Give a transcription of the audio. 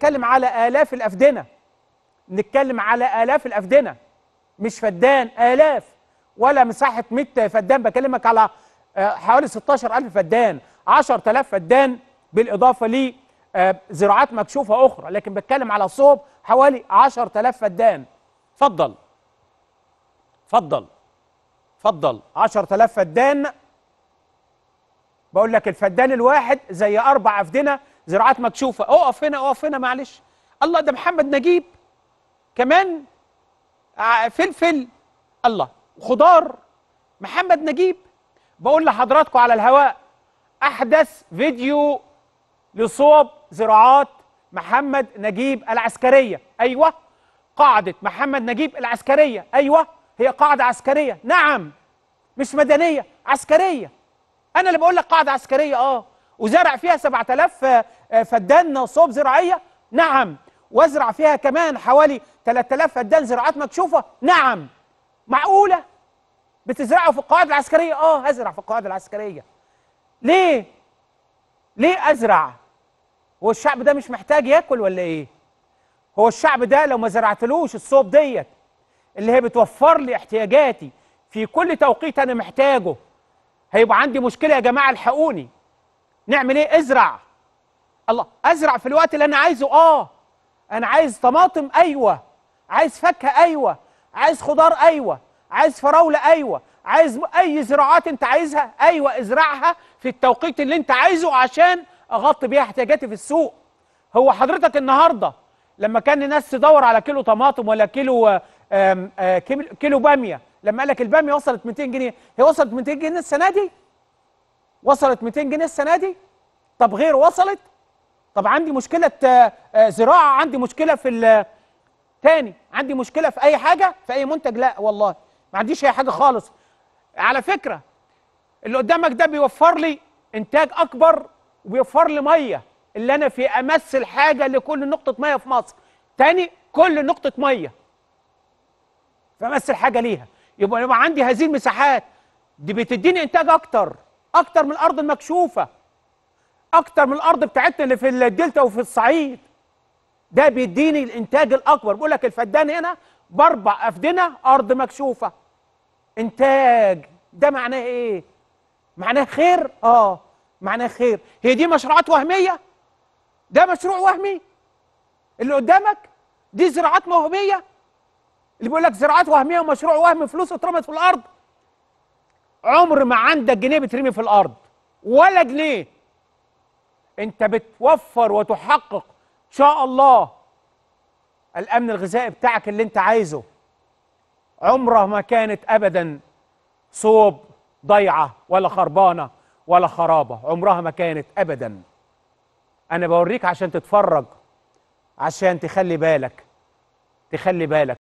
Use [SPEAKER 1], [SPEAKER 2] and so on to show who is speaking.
[SPEAKER 1] بنتكلم على آلاف الأفدنة. بنتكلم على آلاف الأفدنة. مش فدان آلاف. ولا مساحة 100 فدان. بكلمك على آه، حوالي 16000 فدان. 10000 فدان. بالإضافة ل آه، زراعات مكشوفة أخرى. لكن بتكلم على صوب حوالي 10000 فدان. اتفضل. اتفضل. اتفضل. 10000 فدان. بقول لك الفدان الواحد زي أربع أفدنة زراعات مكشوفه أقف هنا أقف هنا معلش. الله ده محمد نجيب. كمان ع- فلفل. الله. خضار. محمد نجيب. بقول لحضراتكم على الهواء أحدث فيديو لصوب زراعات محمد نجيب العسكرية. أيوه. قاعدة محمد نجيب العسكرية. أيوه. هي قاعدة عسكرية. نعم. مش مدنية عسكرية. أنا اللي بقول لك قاعدة عسكرية. آه. وزرع فيها 7000 آه، آه، فدان صوب زراعية؟ نعم. وازرع فيها كمان حوالي 3000 فدان زراعات مكشوفة؟ نعم. معقولة؟ بتزرعوا في القواعد العسكرية؟ آه هزرع في القواعد العسكرية. ليه؟ ليه أزرع؟ هو الشعب ده مش محتاج ياكل ولا إيه؟ هو الشعب ده لو ما زرعتلوش الصوب ديت اللي هي بتوفر لي احتياجاتي في كل توقيت أنا محتاجه هيبقى عندي مشكلة يا جماعة الحقوني. نعمل إيه؟ ازرع. الله ازرع في الوقت اللي أنا عايزه. آه أنا عايز طماطم أيوه. عايز فاكهة أيوه. عايز خضار أيوه. عايز فراولة أيوه. عايز أي زراعات أنت عايزها أيوه ازرعها في التوقيت اللي أنت عايزه عشان أغطي بيها احتياجاتي في السوق. هو حضرتك النهارده لما كان الناس تدور على كيلو طماطم ولا كيلو آه، كيلو بامية لما قال لك البامية وصلت 200 جنيه هي وصلت 200 جنيه السنة دي؟ وصلت 200 جنيه السنة دي؟ طب غير وصلت؟ طب عندي مشكلة آه، آه، زراعة؟ عندي مشكلة في تاني عندي مشكلة في أي حاجة؟ في أي منتج؟ لا والله. ما عنديش أي حاجة خالص. على فكرة اللي قدامك ده بيوفر لي إنتاج أكبر وبيوفر لي مية اللي أنا في أمس الحاجة لكل نقطة مية في مصر. تاني كل نقطة مية. في أمس الحاجة ليها. يبقى يبقى عندي هذه المساحات. دي بتديني إنتاج أكتر. أكتر من الأرض المكشوفه أكتر من الأرض بتاعتنا اللي في الدلتا وفي الصعيد. ده بيديني الإنتاج الأكبر. بقول لك الفدان هنا بأربع أفدنة أرض مكشوفة. إنتاج. ده معناه إيه؟ معناه خير؟ آه. معناه خير. هي دي مشروعات وهمية؟ ده مشروع وهمي؟ اللي قدامك؟ دي زراعات وهميه اللي بيقول لك زراعات وهمية ومشروع وهمي فلوس اترمت في الأرض؟ عمر ما عندك جنيه بترمي في الأرض ولا جنيه. أنت بتوفر وتحقق إن شاء الله الأمن الغذائي بتاعك اللي أنت عايزه. عمره ما كانت ابدا صوب ضيعة ولا خربانة ولا خرابة. عمرها ما كانت ابدا. أنا بوريك عشان تتفرج عشان تخلي بالك تخلي بالك.